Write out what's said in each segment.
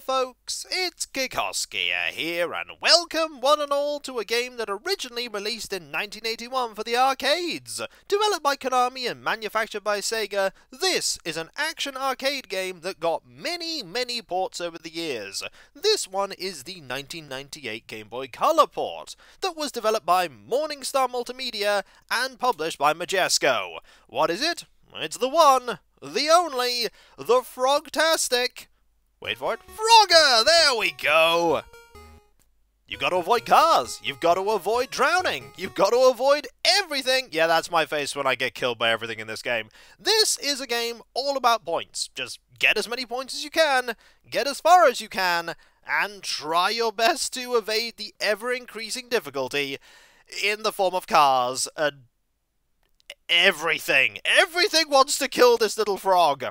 Folks, it's Kikoskia here and welcome one and all to a game that originally released in 1981 for the arcades. Developed by Konami and manufactured by Sega, this is an action arcade game that got many, many ports over the years. This one is the 1998 Game Boy Color port that was developed by Morningstar Multimedia and published by Majesco. What is it? It's the one, the only, the Frogtastic. Wait for it. Frogger! There we go! You've got to avoid cars. You've got to avoid drowning. You've got to avoid everything. Yeah, that's my face when I get killed by everything in this game. This is a game all about points. Just get as many points as you can, get as far as you can, and try your best to evade the ever-increasing difficulty in the form of cars and everything. Everything wants to kill this little frog.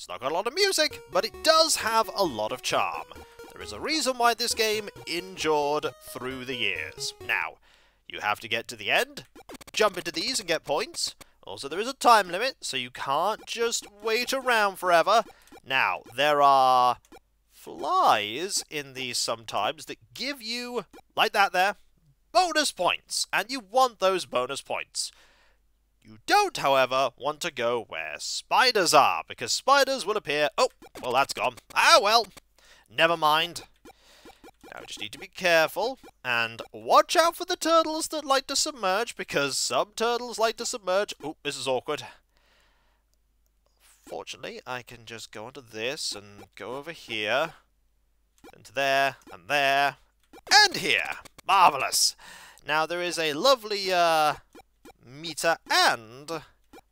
It's not got a lot of music, but it does have a lot of charm. There is a reason why this game endured through the years. Now, you have to get to the end, jump into these and get points. Also, there is a time limit, so you can't just wait around forever. Now, there are flies in these sometimes that give you, like that there, bonus points, and you want those bonus points. You don't, however, want to go where spiders are, because spiders will appear... Oh, well, that's gone. Ah, well, never mind. Now, we just need to be careful, and watch out for the turtles that like to submerge, because some turtles like to submerge... Oh, this is awkward. Fortunately, I can just go onto this and go over here, and there, and there, and here. Marvellous! Now, there is a lovely, uh, meter, and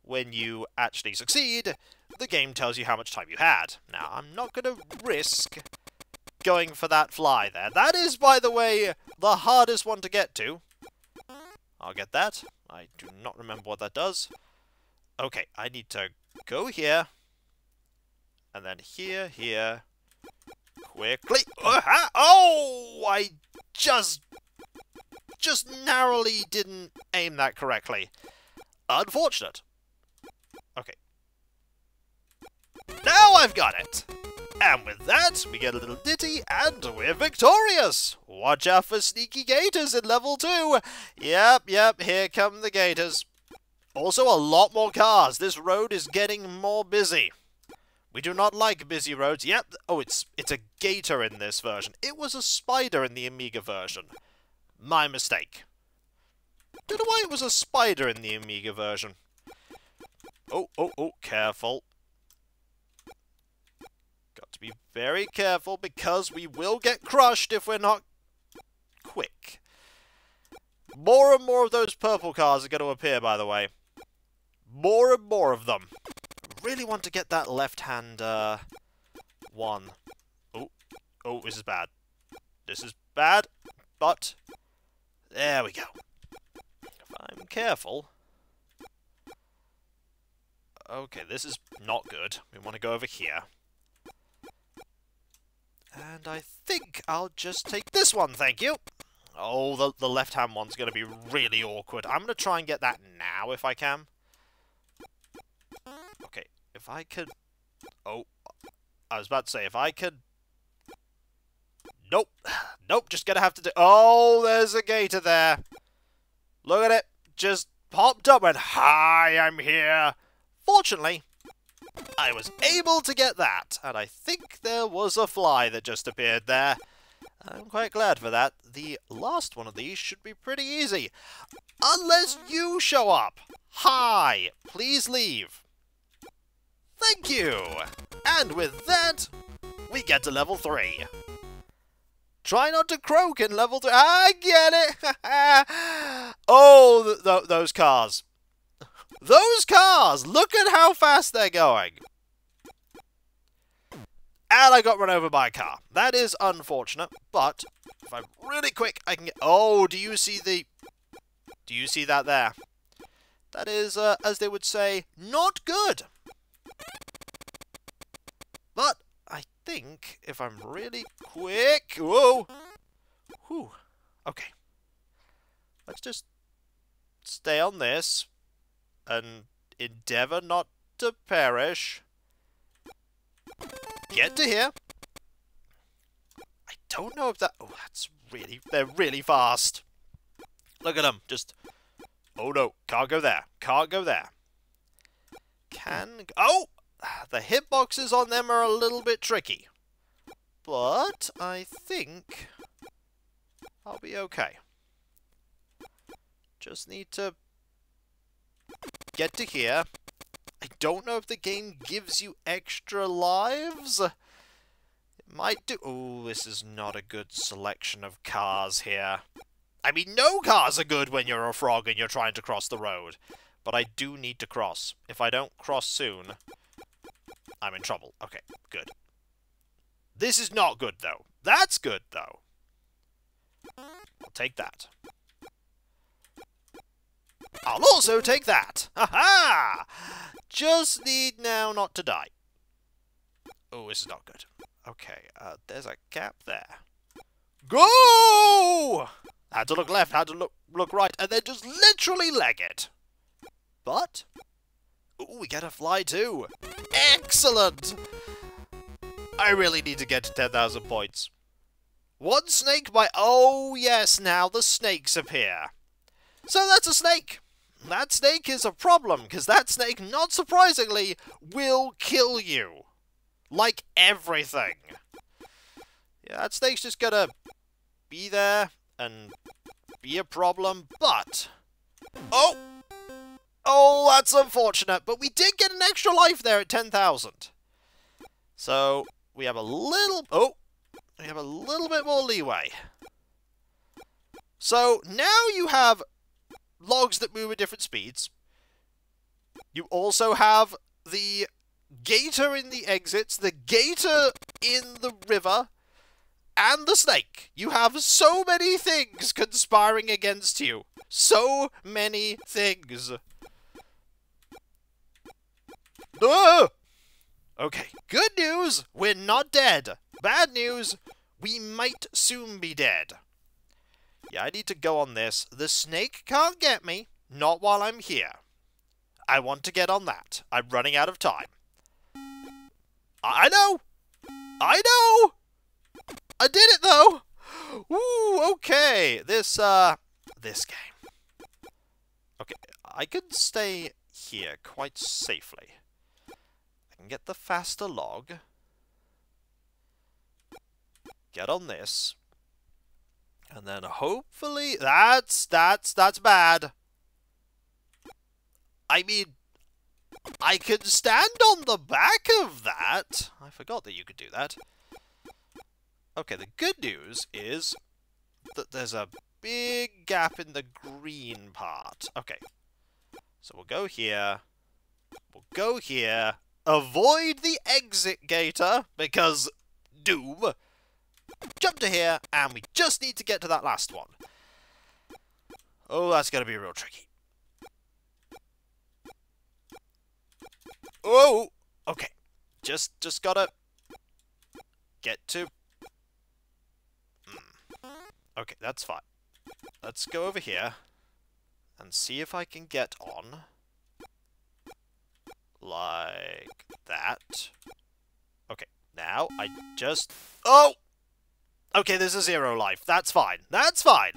when you actually succeed, the game tells you how much time you had. Now, I'm not going to risk going for that fly there. That is, by the way, the hardest one to get to. I'll get that. I do not remember what that does. Okay, I need to go here, and then here, here, quickly. Uh-huh. Oh, I just just narrowly didn't aim that correctly. Unfortunate. Okay. Now I've got it! And with that, we get a little ditty, and we're victorious! Watch out for sneaky gators in level 2! Yep, yep, here come the gators. Also, a lot more cars. This road is getting more busy. We do not like busy roads. Yep. Oh, it's it's a gator in this version. It was a spider in the Amiga version. My mistake. Don't know why it was a spider in the Amiga version. Oh, oh, oh, careful. Got to be very careful because we will get crushed if we're not quick. More and more of those purple cars are going to appear, by the way. More and more of them. Really want to get that left-hand uh, one. Oh, oh, this is bad. This is bad, but there we go. If I'm careful... Okay, this is not good. We want to go over here. And I think I'll just take this one, thank you. Oh, the, the left-hand one's going to be really awkward. I'm going to try and get that now, if I can. Okay, if I could... Oh, I was about to say, if I could Nope. Nope, just gonna have to do... Oh, there's a gator there. Look at it. Just popped up and, Hi, I'm here. Fortunately, I was able to get that, and I think there was a fly that just appeared there. I'm quite glad for that. The last one of these should be pretty easy. Unless you show up. Hi, please leave. Thank you. And with that, we get to level 3. Try not to croak in level 3. I get it. oh, th th those cars. Those cars! Look at how fast they're going. And I got run over by a car. That is unfortunate, but if I'm really quick, I can get... Oh, do you see the... Do you see that there? That is, uh, as they would say, not good. But think if I'm really quick... Whoa! Whew. Okay. Let's just stay on this and endeavour not to perish. Get to here. I don't know if that... Oh, that's really... They're really fast. Look at them. Just... Oh, no. Can't go there. Can't go there. Can... Oh! The hitboxes on them are a little bit tricky. But I think I'll be okay. Just need to get to here. I don't know if the game gives you extra lives. It might do... Oh, this is not a good selection of cars here. I mean, no cars are good when you're a frog and you're trying to cross the road. But I do need to cross. If I don't cross soon, I'm in trouble. Okay, good. This is not good, though. That's good, though. I'll take that. I'll also take that! Ha ha! Just need now not to die. Oh, this is not good. Okay, uh, there's a gap there. Go! Had to look left, had to look look right, and then just literally leg it. But, ooh, we get a fly too. Excellent! I really need to get to 10,000 points. One snake by... Oh, yes, now the snakes appear. So that's a snake. That snake is a problem, because that snake, not surprisingly, will kill you. Like everything. Yeah, that snake's just gonna be there and be a problem, but... Oh! Oh, that's unfortunate, but we did get an extra life there at 10,000. So, we have a little... Oh! We have a little bit more leeway. So, now you have logs that move at different speeds. You also have the gator in the exits, the gator in the river, and the snake. You have so many things conspiring against you. So many things. Okay, good news, we're not dead. Bad news, we might soon be dead. Yeah, I need to go on this. The snake can't get me. Not while I'm here. I want to get on that. I'm running out of time. I know! I know! I did it, though! Ooh, okay. This, uh, this game. Okay, I can stay here quite safely. Can get the faster log. Get on this. And then hopefully that's that's that's bad. I mean I can stand on the back of that. I forgot that you could do that. Okay, the good news is that there's a big gap in the green part. Okay. So we'll go here. We'll go here. Avoid the exit gator, because doom jump to here, and we just need to get to that last one. Oh, that's going to be real tricky. Oh! Okay. Just, just gotta get to... Hmm. Okay, that's fine. Let's go over here and see if I can get on like that. Okay, now I just... Oh! Okay, there's a zero life. That's fine. That's fine.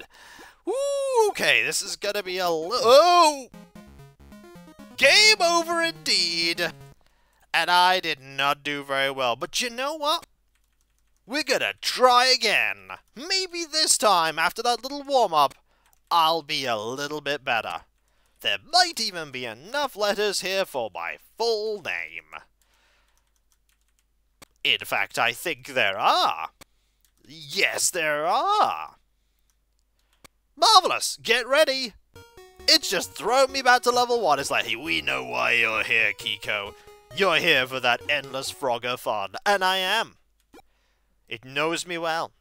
Ooh, okay, this is gonna be a Oh! Game over indeed! And I did not do very well. But you know what? We're gonna try again. Maybe this time, after that little warm-up, I'll be a little bit better. There might even be enough letters here for my full name. In fact, I think there are. Yes, there are. Marvelous! Get ready! It's just thrown me back to level 1. It's like, hey, we know why you're here, Kiko. You're here for that endless Frogger fun. And I am. It knows me well.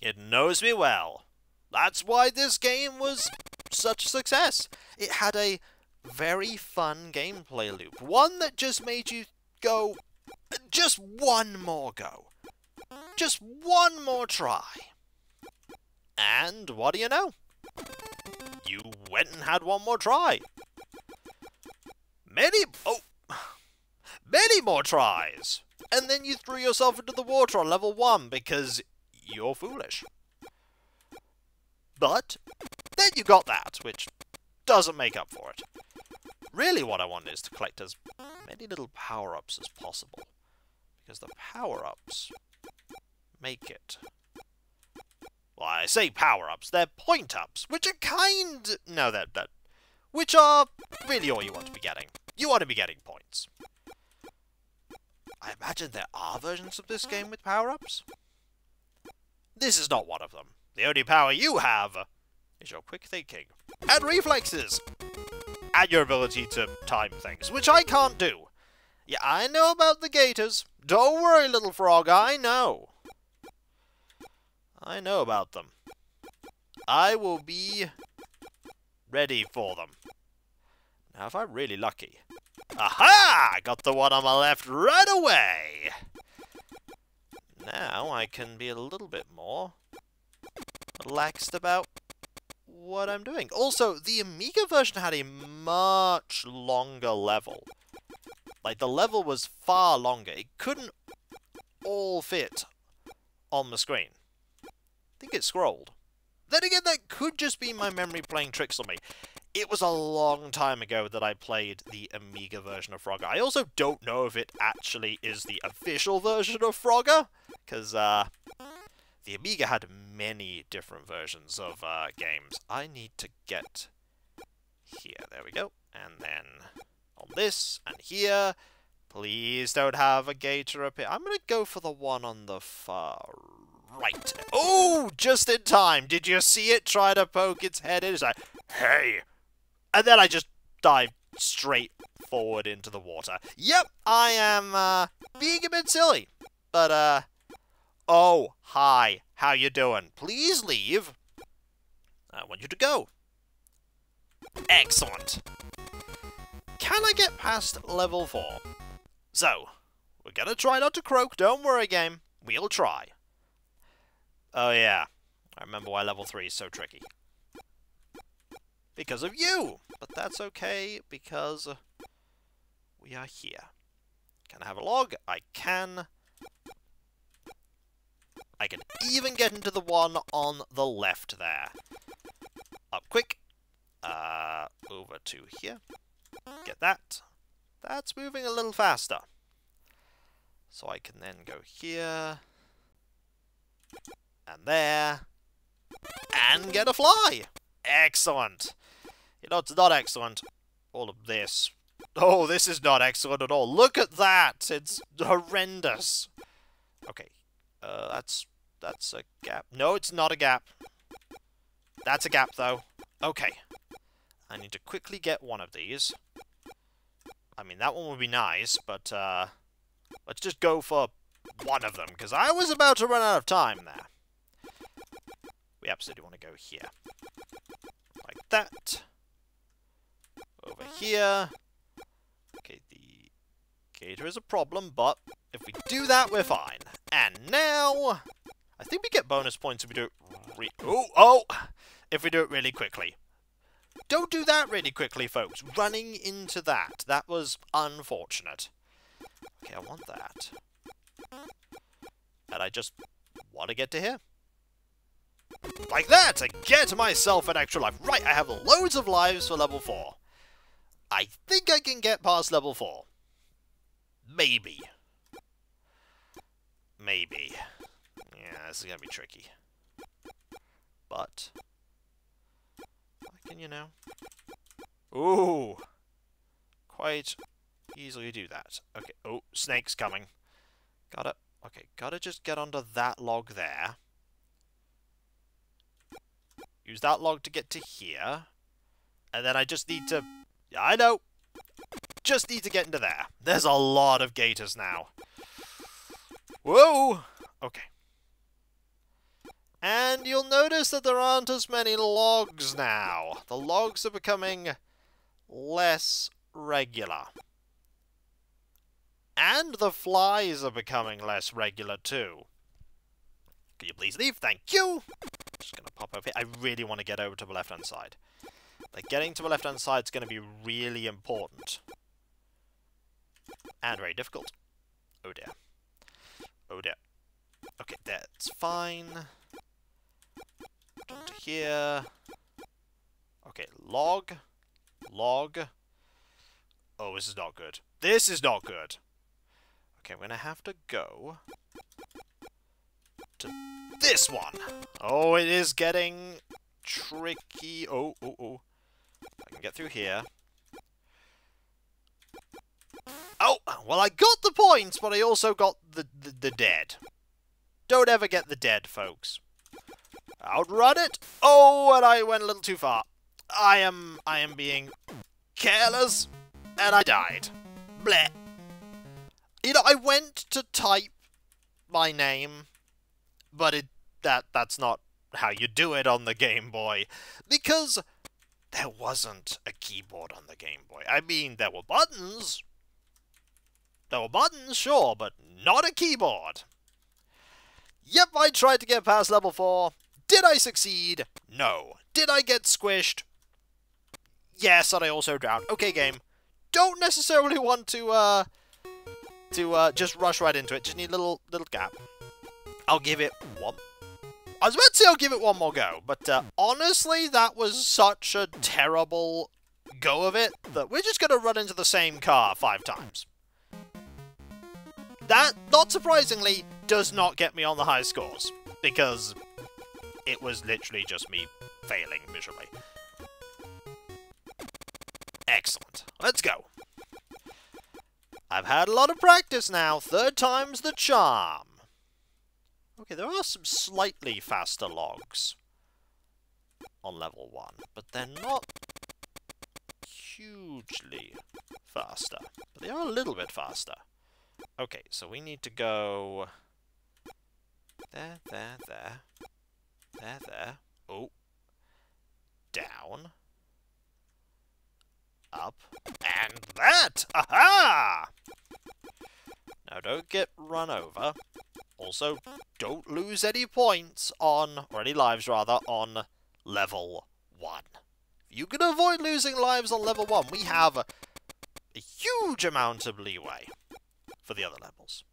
It knows me well. That's why this game was such success. It had a very fun gameplay loop. One that just made you go, just one more go. Just one more try. And what do you know? You went and had one more try. Many, oh, many more tries. And then you threw yourself into the water on level 1 because you're foolish. But then you got that, which doesn't make up for it. Really what I want is to collect as many little power-ups as possible. Because the power-ups make it. Well, I say power-ups, they're point-ups, which are kind... No, that, that... Which are really all you want to be getting. You want to be getting points. I imagine there are versions of this game with power-ups. This is not one of them. The only power you have is your quick thinking and reflexes and your ability to time things, which I can't do. Yeah, I know about the gators. Don't worry, little frog, I know. I know about them. I will be ready for them. Now, if I'm really lucky... Aha! I got the one on my left right away! Now I can be a little bit more relaxed about what I'm doing. Also, the Amiga version had a much longer level. Like, the level was far longer. It couldn't all fit on the screen. I think it scrolled. Then again, that could just be my memory playing tricks on me. It was a long time ago that I played the Amiga version of Frogger. I also don't know if it actually is the official version of Frogger, because, uh, the Amiga had many different versions of uh, games. I need to get here. There we go. And then on this and here. Please don't have a gator up here. I'm going to go for the one on the far right. Oh, just in time. Did you see it try to poke its head in? It's like, hey. And then I just dive straight forward into the water. Yep, I am uh, being a bit silly. But, uh, Oh, hi. How you doing? Please leave. I want you to go. Excellent. Can I get past level 4? So, we're gonna try not to croak, don't worry game. We'll try. Oh yeah, I remember why level 3 is so tricky. Because of you! But that's okay, because we are here. Can I have a log? I can. I can even get into the one on the left there. Up quick. Uh, over to here. Get that. That's moving a little faster. So I can then go here. And there. And get a fly! Excellent! You know, it's not excellent. All of this. Oh, this is not excellent at all. Look at that! It's horrendous. Okay, uh, that's that's a gap. No, it's not a gap. That's a gap, though. Okay. I need to quickly get one of these. I mean, that one would be nice, but, uh... Let's just go for one of them, because I was about to run out of time there. We absolutely want to go here. Like that. Over here. Okay, the gator is a problem, but if we do that, we're fine. And now... I think we get bonus points if we do it oh, oh! If we do it really quickly. Don't do that really quickly, folks. Running into that. That was unfortunate. Okay, I want that. And I just want to get to here. Like that, to get myself an extra life. Right, I have loads of lives for level 4. I think I can get past level 4. Maybe. Maybe. Yeah, this is to be tricky. But, I can, you know... Ooh! Quite easily do that. Okay, oh, snake's coming. Gotta, okay, gotta just get onto that log there. Use that log to get to here. And then I just need to... Yeah, I know! Just need to get into there. There's a lot of gators now. Whoa! Okay. And you'll notice that there aren't as many logs now. The logs are becoming less regular. And the flies are becoming less regular too. Could you please leave? Thank you! Just gonna pop over here. I really want to get over to the left-hand side. Getting to the left-hand side is going to be really important. And very difficult. Oh dear. Oh dear. Okay, that's fine. To here. Okay, log. Log. Oh, this is not good. This is not good. Okay, I'm gonna have to go to this one. Oh, it is getting tricky. Oh, oh, oh. I can get through here. Oh, well, I got the points, but I also got the, the, the dead. Don't ever get the dead, folks. Outrun it. Oh, and I went a little too far. I am, I am being careless, and I died. Bleh. You know, I went to type my name, but it that that's not how you do it on the Game Boy, because there wasn't a keyboard on the Game Boy. I mean, there were buttons. There were buttons, sure, but not a keyboard. Yep, I tried to get past level 4. Did I succeed? No. Did I get squished? Yes, and I also drowned. Okay, game. Don't necessarily want to, uh, to, uh, just rush right into it. Just need a little, little gap. I'll give it one I was about to say I'll give it one more go, but uh, honestly, that was such a terrible go of it that we're just going to run into the same car five times. That, not surprisingly, does not get me on the high scores, because it was literally just me failing miserably. Excellent. Let's go. I've had a lot of practice now. Third time's the charm. Okay, there are some slightly faster logs on level 1, but they're not hugely faster. But they are a little bit faster. Okay, so we need to go... There, there, there. There, there. Oh. Down. Up. And that! Aha! Now don't get run over. Also, don't lose any points on, or any lives rather, on level 1. You can avoid losing lives on level 1. We have a huge amount of leeway for the other levels.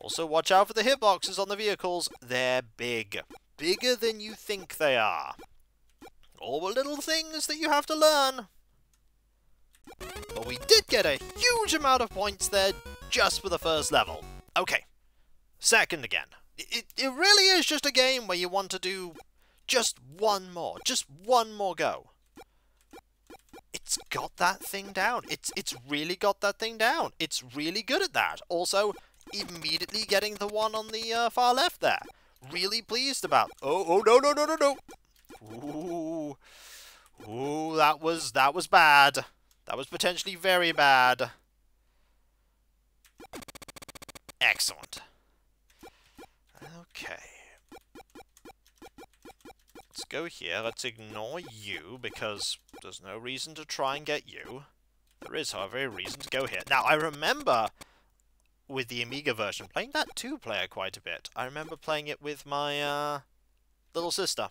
Also, watch out for the hitboxes on the vehicles. They're big. Bigger than you think they are. All the little things that you have to learn. But we did get a huge amount of points there just for the first level. Okay, Second again. It, it really is just a game where you want to do just one more. Just one more go. It's got that thing down. It's it's really got that thing down. It's really good at that. Also, immediately getting the one on the uh, far left there. Really pleased about. Oh, oh, no, no, no, no, no. Ooh. Ooh, that was, that was bad. That was potentially very bad. Excellent. Okay. Let's go here. Let's ignore you, because there's no reason to try and get you. There is, however, a reason to go here. Now, I remember with the Amiga version, playing that two-player quite a bit. I remember playing it with my, uh, little sister.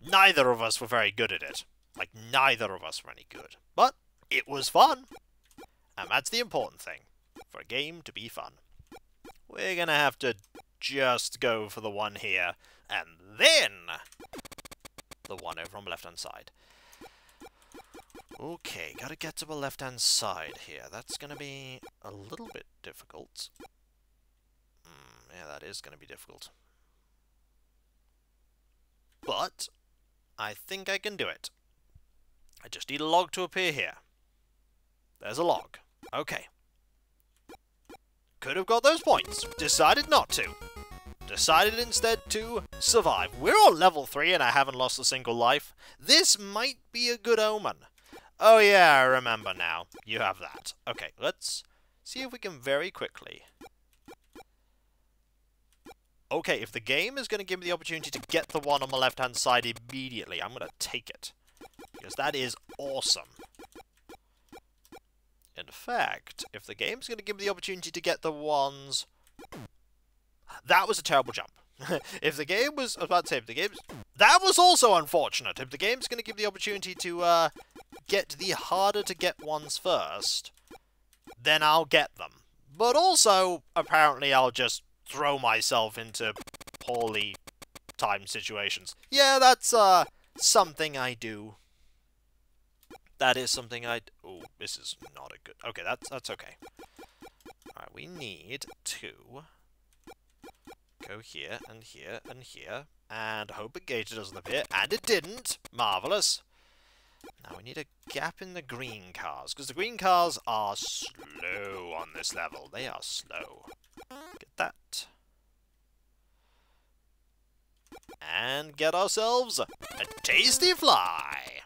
Neither of us were very good at it. Like, neither of us were any good. But, it was fun! And that's the important thing. For a game to be fun. We're to have to just go for the one here, and then the one over on the left-hand side. Okay, gotta get to the left-hand side here. That's gonna be a little bit difficult. Mm, yeah, that is gonna be difficult. But, I think I can do it. I just need a log to appear here. There's a log. Okay. Could have got those points. Decided not to. Decided instead to survive. We're on level 3 and I haven't lost a single life. This might be a good omen. Oh yeah, I remember now. You have that. Okay, let's see if we can very quickly... Okay, if the game is going to give me the opportunity to get the one on the left-hand side immediately, I'm going to take it. Because that is awesome. In fact, if the game's going to give me the opportunity to get the ones... That was a terrible jump. if the game was... I was about to say, if the game's... That was also unfortunate. If the game's going to give the opportunity to uh, get the harder to get ones first, then I'll get them. But also, apparently I'll just throw myself into poorly timed situations. Yeah, that's, uh, something I do. That is something I... Oh, this is not a good... Okay, that's, that's okay. Alright, we need to go here, and here, and here, and hope a gauge doesn't appear, and it didn't! Marvellous! Now we need a gap in the green cars, because the green cars are slow on this level. They are slow. Get that. And get ourselves a tasty fly!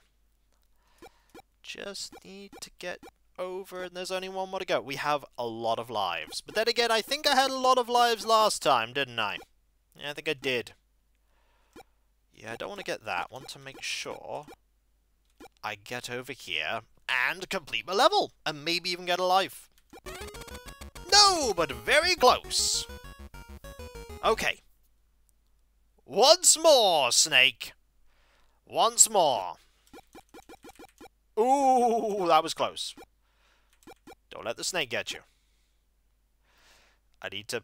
Just need to get over, and there's only one more to go. We have a lot of lives. But then again, I think I had a lot of lives last time, didn't I? Yeah, I think I did. Yeah, I don't want to get that. want to make sure I get over here and complete my level, and maybe even get a life. No, but very close. Okay. Once more, Snake. Once more. Ooh, that was close. Don't let the snake get you. I need to...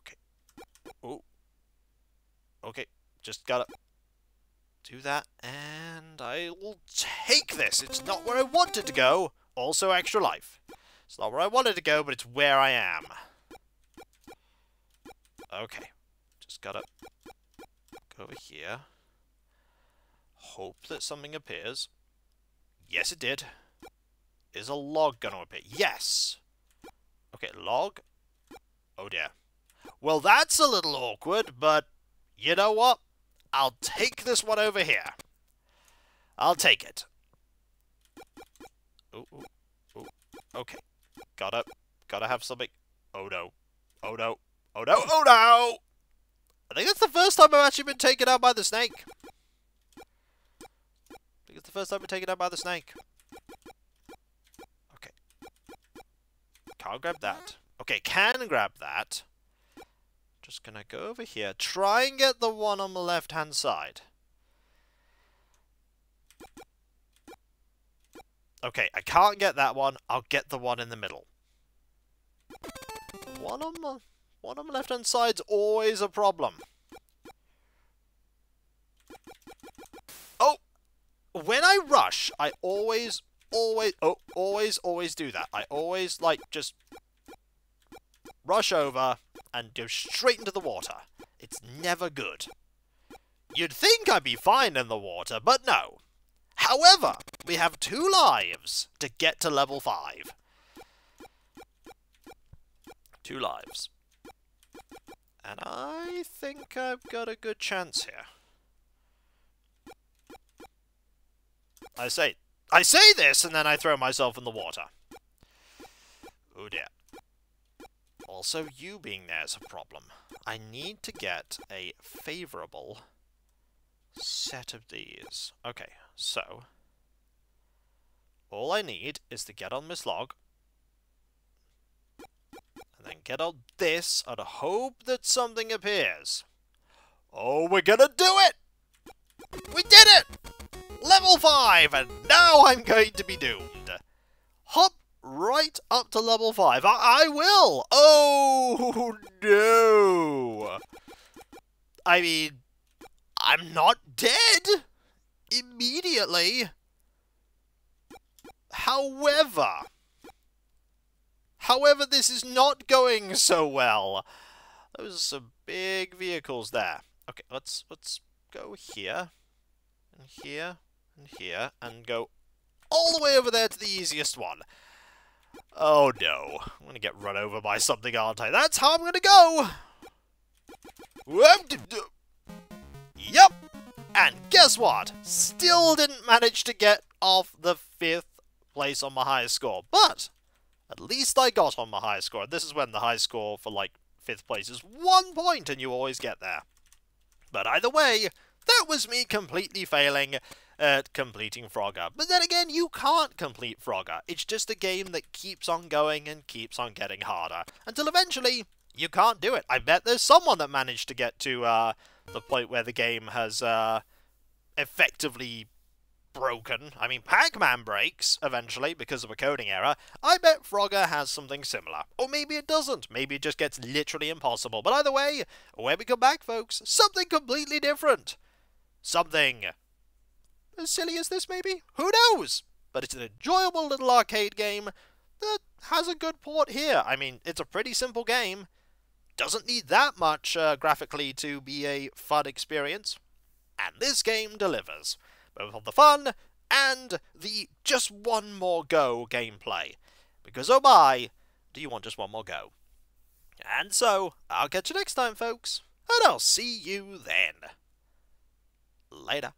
Okay. Ooh. Okay, just gotta do that, and I will take this. It's not where I wanted to go. Also extra life. It's not where I wanted to go, but it's where I am. Okay. Just gotta go over here. Hope that something appears. Yes, it did. Is a log gonna appear? Yes! Okay, log. Oh dear. Well, that's a little awkward, but you know what? I'll take this one over here. I'll take it. Ooh, ooh, ooh. Okay. Gotta, gotta have something. Oh no. Oh no. Oh no. Oh no! I think that's the first time I've actually been taken out by the snake. I think it's the first time I've been taken out by the snake. Okay. Can't grab that. Okay, can grab that. Just gonna go over here. Try and get the one on the left-hand side. Okay, I can't get that one. I'll get the one in the middle. One on the, one on the left-hand side's always a problem. Oh! When I rush, I always, always, oh, always, always do that. I always, like, just rush over, and go straight into the water. It's never good. You'd think I'd be fine in the water, but no. However, we have two lives to get to level 5. Two lives. And I think I've got a good chance here. I say, I say this, and then I throw myself in the water. Oh dear. Also, you being there is a problem. I need to get a favourable set of these. Okay, so... All I need is to get on this log. And then get on this and hope that something appears. Oh, we're gonna do it! We did it! Level 5, and now I'm going to be doomed. Right up to level 5. I, I will! Oh, no! I mean, I'm not dead! Immediately! However... However, this is not going so well. Those are some big vehicles there. Okay, let's let's go here, and here, and here, and go all the way over there to the easiest one. Oh no. I'm gonna get run over by something, aren't I? That's how I'm gonna go! Yep! And guess what? Still didn't manage to get off the fifth place on my highest score. But, at least I got on my highest score. This is when the high score for, like, fifth place is one point, and you always get there. But either way, that was me completely failing at completing Frogger. But then again, you can't complete Frogger. It's just a game that keeps on going and keeps on getting harder. Until eventually, you can't do it. I bet there's someone that managed to get to uh, the point where the game has uh, effectively broken. I mean, Pac-Man breaks eventually because of a coding error. I bet Frogger has something similar. Or maybe it doesn't. Maybe it just gets literally impossible. But either way, when we come back, folks, something completely different. Something as silly as this, maybe? Who knows? But it's an enjoyable little arcade game that has a good port here. I mean, it's a pretty simple game. Doesn't need that much uh, graphically to be a fun experience. And this game delivers both of the fun and the just one more go gameplay. Because oh my, do you want just one more go? And so, I'll catch you next time, folks, and I'll see you then. Later.